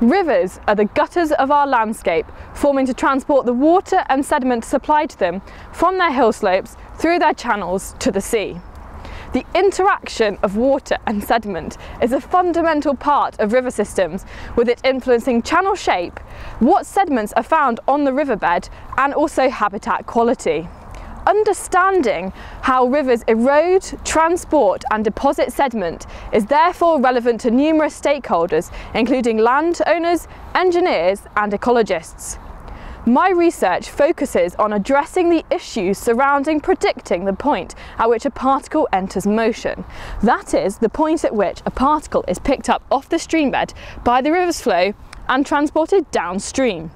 Rivers are the gutters of our landscape, forming to transport the water and sediment supplied to them from their hill slopes through their channels to the sea. The interaction of water and sediment is a fundamental part of river systems, with it influencing channel shape, what sediments are found on the riverbed, and also habitat quality. Understanding how rivers erode, transport and deposit sediment is therefore relevant to numerous stakeholders, including landowners, engineers and ecologists. My research focuses on addressing the issues surrounding predicting the point at which a particle enters motion. That is, the point at which a particle is picked up off the streambed by the river's flow and transported downstream.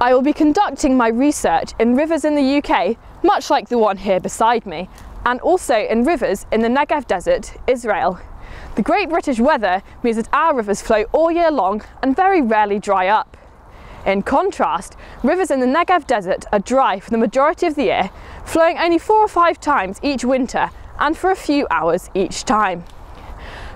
I will be conducting my research in rivers in the UK, much like the one here beside me, and also in rivers in the Negev Desert, Israel. The Great British weather means that our rivers flow all year long and very rarely dry up. In contrast, rivers in the Negev Desert are dry for the majority of the year, flowing only four or five times each winter and for a few hours each time.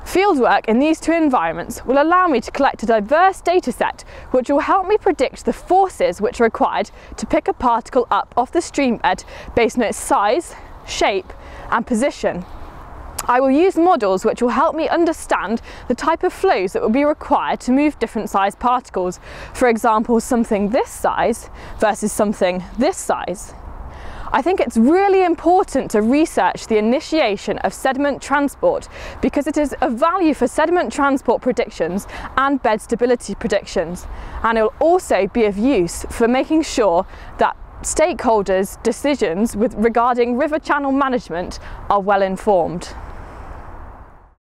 Fieldwork in these two environments will allow me to collect a diverse data set which will help me predict the forces which are required to pick a particle up off the streambed based on its size, shape and position I will use models which will help me understand the type of flows that will be required to move different sized particles. For example, something this size versus something this size. I think it's really important to research the initiation of sediment transport because it is of value for sediment transport predictions and bed stability predictions and it will also be of use for making sure that stakeholders' decisions with regarding river channel management are well informed.